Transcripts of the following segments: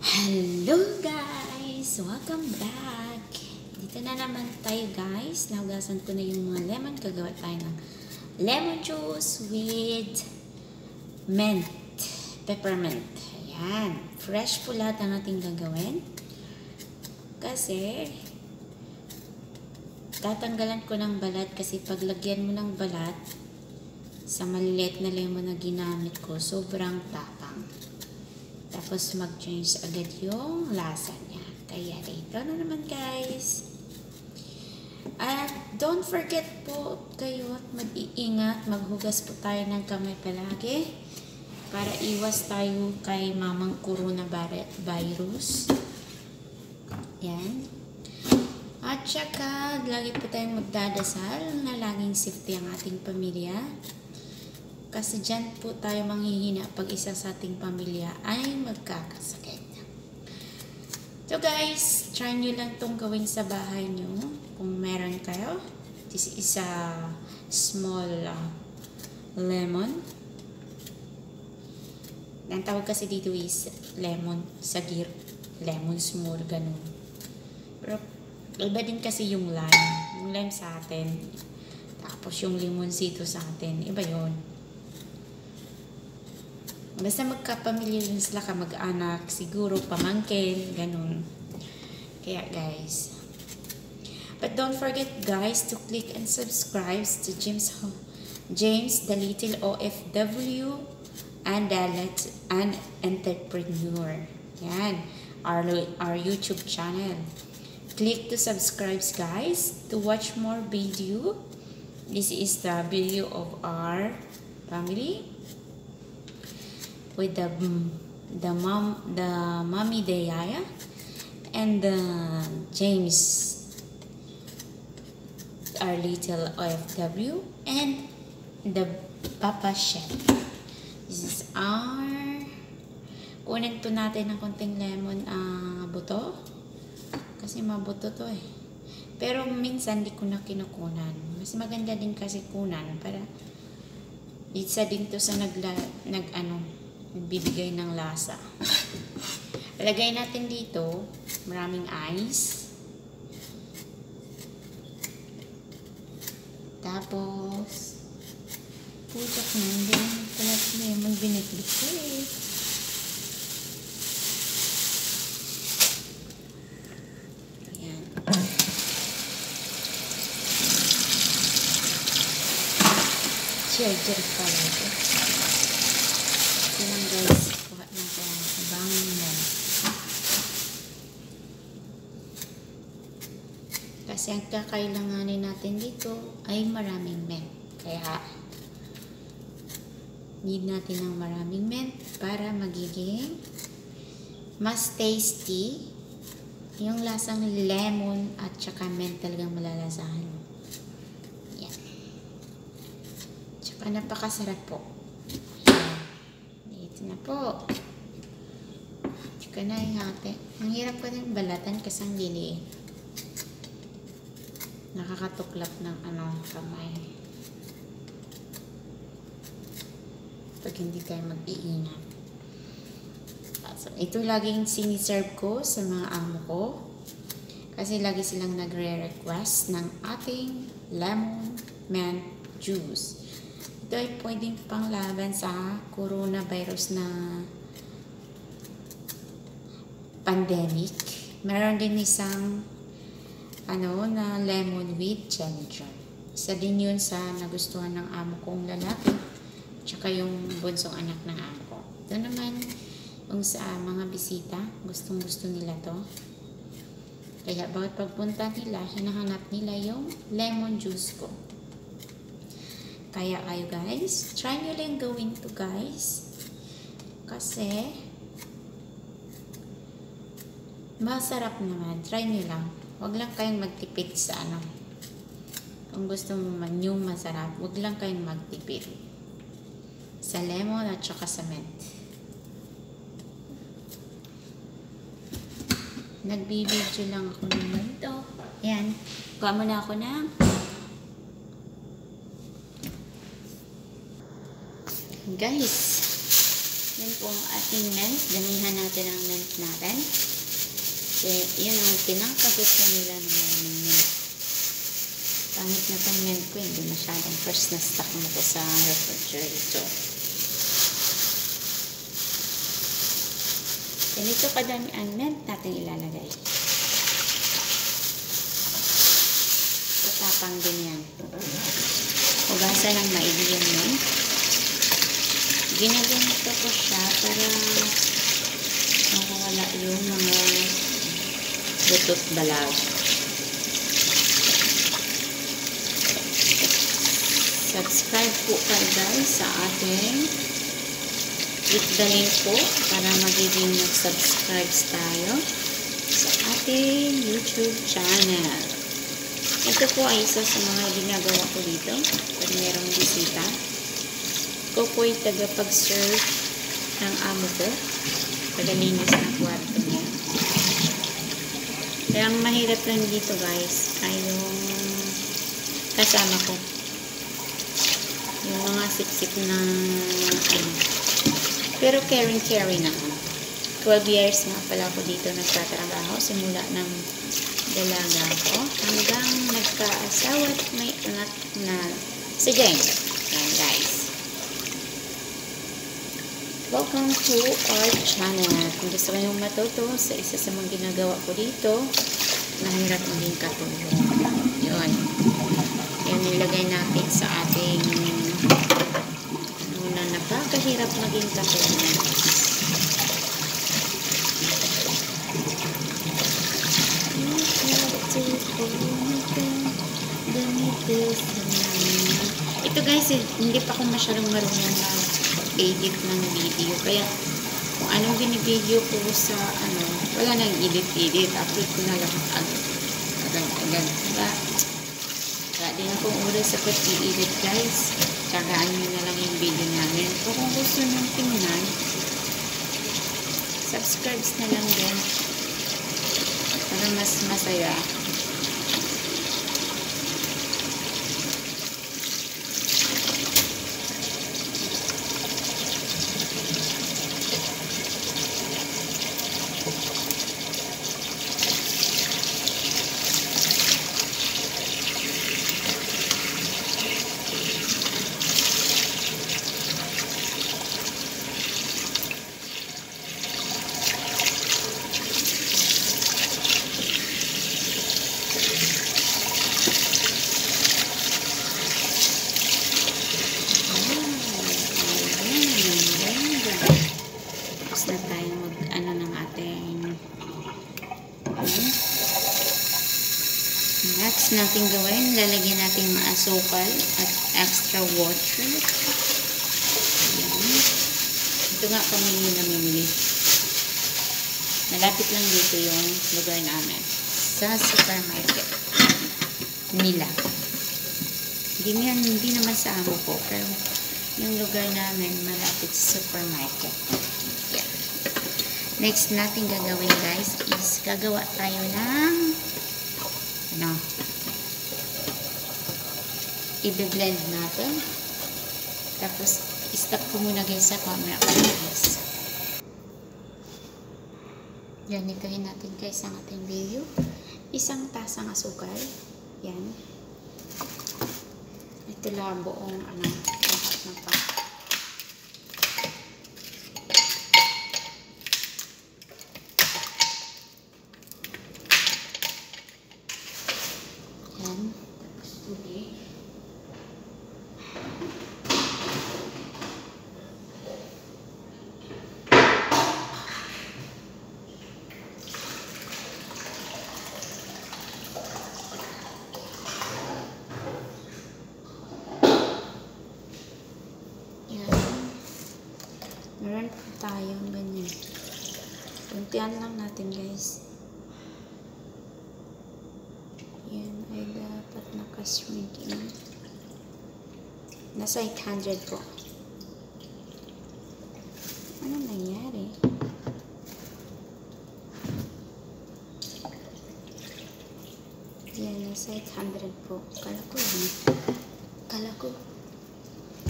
Hello guys! Welcome back! Dito na naman tayo guys. Nahugasan ko na yung mga lemon. Gagawa tayo ng lemon juice with mint. Peppermint. Ayan. Fresh po lahat ang ating gagawin. Kasi tatanggalan ko ng balat kasi paglagyan mo ng balat sa maliliit na lemon na ginamit ko, sobrang tapang. Tapos mag-change agad yung lasa niya. Kaya dito na naman guys. At don't forget po kayo at mag-iingat. Maghugas po tayo ng kamay palagi. Para iwas tayo kay mamang coronavirus. Yan. At saka, lagi po tayong magdadasal na laging safety ang ating pamilya. Kasi dyan po tayo manghihina pag isa sa ating pamilya ay magkakasakit. So guys, try nyo lang itong gawin sa bahay nyo kung meron kayo. This is a small uh, lemon. Ang tawag kasi dito is lemon sagir. Lemon small, ganun. Pero iba din kasi yung lime. Yung lime sa atin. Tapos yung limonsito sa atin. Iba yon Basta magkapamilya din sila ka mag-anak, siguro pamangkin, ganun. Kaya guys. But don't forget guys to click and subscribe to James James the Little OFW and the an Entrepreneur. Yan. Our, our YouTube channel. Click to subscribe guys to watch more video. This is the video of our family with the the mom the mommy the yaya and the James our little OFW and the Papa Chef. This is our kunin to natin ng konting lemon uh, buto kasi mabuto to eh. Pero minsan di ko na kinukunan. Mas maganda din kasi kunan para isa din to sa nagla, nag ano nagbibigay ng lasa. Lagay natin dito, maraming ice. Tapos, putak na, hindi naman pala lemon binitbit ko eh. Ayan. Chill-chill pala ito lang guys. Kuha natin ang ibang yan. Kasi ang kakailanganin natin dito ay maraming mint. Kaya need natin ng maraming mint para magiging mas tasty yung lasang lemon at saka mint talagang malalasahan mo. Yan. Tsaka napakasarap po na po. Tsaka na ihati. Ang hirap ko ng balatan kasi ang lili. Nakakatuklap ng ano, kamay. Pag hindi tayo mag-iingat. So, ito laging siniserve ko sa mga amo ko. Kasi lagi silang nagre-request ng ating lemon mint juice. Ito ay pwedeng panglaban sa coronavirus na pandemic. Meron din isang ano na lemon with ginger. Isa din yun sa nagustuhan ng amo kong lalaki. Tsaka yung bunsong anak ng amo ko. Ito naman yung sa mga bisita. Gustong gusto nila to. Kaya bawat pagpunta nila, hinahanap nila yung lemon juice ko. Kaya kayo guys, try nyo lang gawin to guys. Kasi, masarap naman. Try nyo lang. Huwag lang kayong magtipid sa ano. Kung gusto mo man masarap, huwag lang kayong magtipid. Sa lemon at saka sa mint. Nagbibidyo lang ako naman ito. Yan. Kuha mo na ako ng Guys, Yan po ang ating mint. Damihan natin ang mint natin. So, yun ang pinakagusto nila ng maraming mint. Pangit na mint ko, hindi masyadong fresh na stock na to sa refrigerator. Ganito kadami ang mint natin ilalagay. Tatapang din yan. Hugasan ng maigi yung mint. Ginaganito ko siya para makawala yung mga butot balag. Subscribe po kayo guys sa ating click the link po para magiging mag-subscribe tayo sa ating YouTube channel. Ito po ay isa sa mga ginagawa ko dito pag merong bisita. Ko po ay tagapag-serve ng amo ko. Tagalinis ng kwarto niya. Kaya ang mahirap lang dito guys ay yung kasama ko. Yung mga sip-sip na ano. Pero caring-caring naman. 12 years nga pala ako dito nagtatrabaho. Simula ng dalaga ko hanggang nagkaasawa at may anak na si Jane. Yan guys. Welcome to our channel. Kung gusto kayong matuto sa isa sa mga ginagawa ko dito, mahirap maging katulong. Yun. Yan nilagay natin sa ating ano na napakahirap maging katulong. Ito guys, eh, hindi pa ako masyadong marunong mag-edit ng video. Kaya kung anong binibideo ko sa ano, wala nang edit-edit. Upload ko na lang agad-agad. Diba? Wala din akong oras sa pag-i-edit guys. Tsagaan nyo na lang yung video namin. Kung kung gusto nyo tingnan, subscribe na lang din para mas masaya. Tapos na tayo mag ano ng ating ano. Next natin gawin, lalagyan natin mga asukal at extra water. Ayan. Ito nga kami namimili. Malapit lang dito yung lugar namin. Sa supermarket nila. Hindi, yan, hindi naman sa amo ko, pero yung lugar namin malapit sa supermarket. Yan. Next natin gagawin guys is gagawa tayo ng ano i-blend natin. Tapos stop ko muna guys sa camera ko guys. Yan, ituhin natin guys ang ating video. Isang tasang asukal. Yan. Ito lang buong ano, lahat ng pa. Yan. Tapos tubig. Yan. Meron po tayong ganyan. Kuntian lang natin guys. Yan ay dapat nakashrink in. Nasa 800 po. Ano nangyari? Yan, nasa 800 po. Kala ko yun. Kala ko.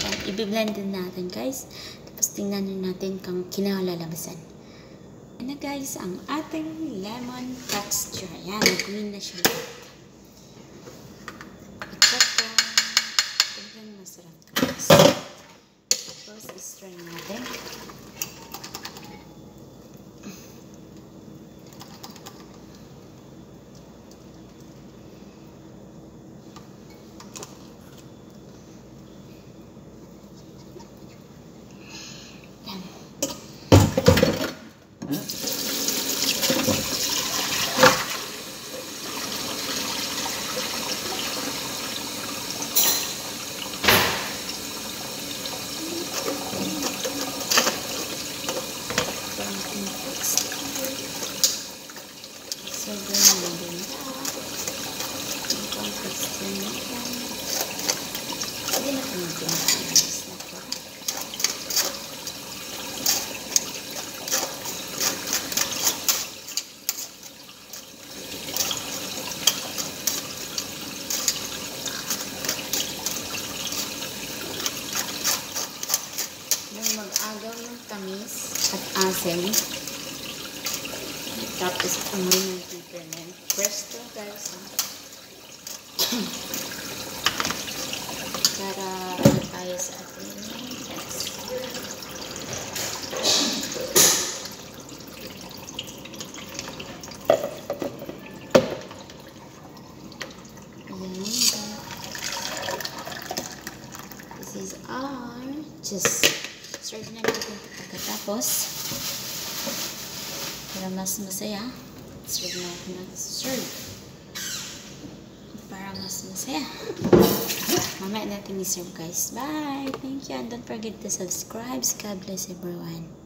Yan, i-blend din natin guys. Tapos tingnan natin kung kinalalabasan. Yan na guys, ang ating lemon texture. Yan, nag-green na siya. Ito masarap guys. Tapos, i-strain natin. Tapos peppermint. Presto guys. Para tayo sa. This is our just serve na natin pagkatapos para mas masaya. Serve na serve para mas masaya. Mamaya natin i-serve guys. Bye! Thank you and don't forget to subscribe. God bless everyone